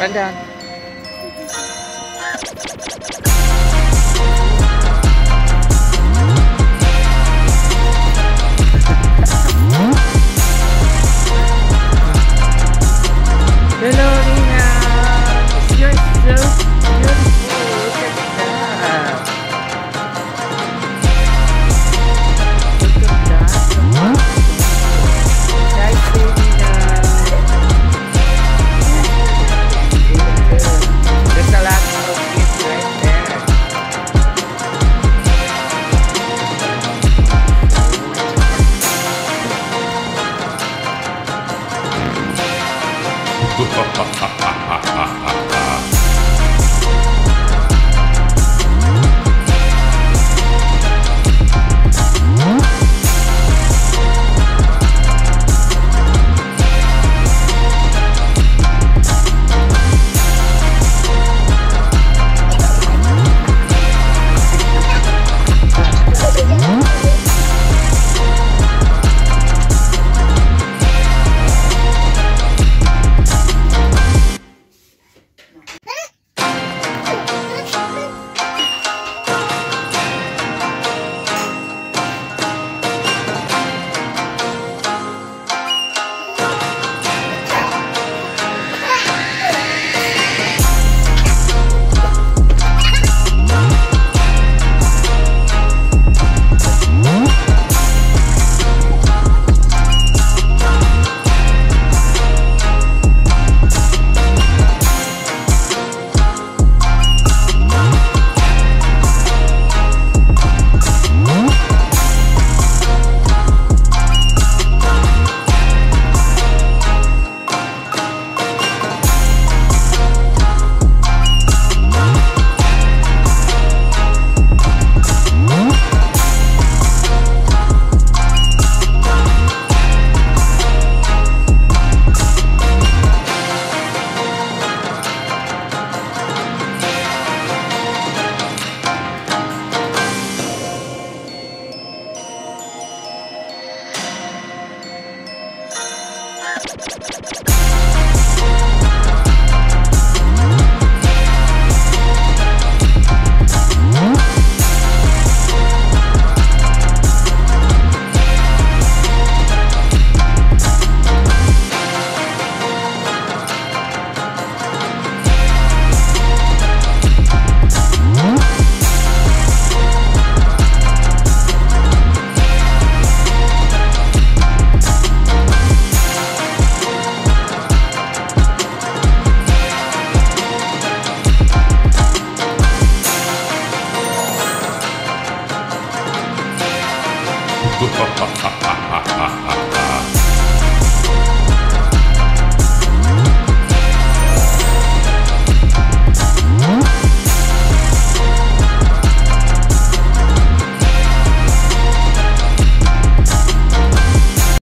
Run down. ハハハ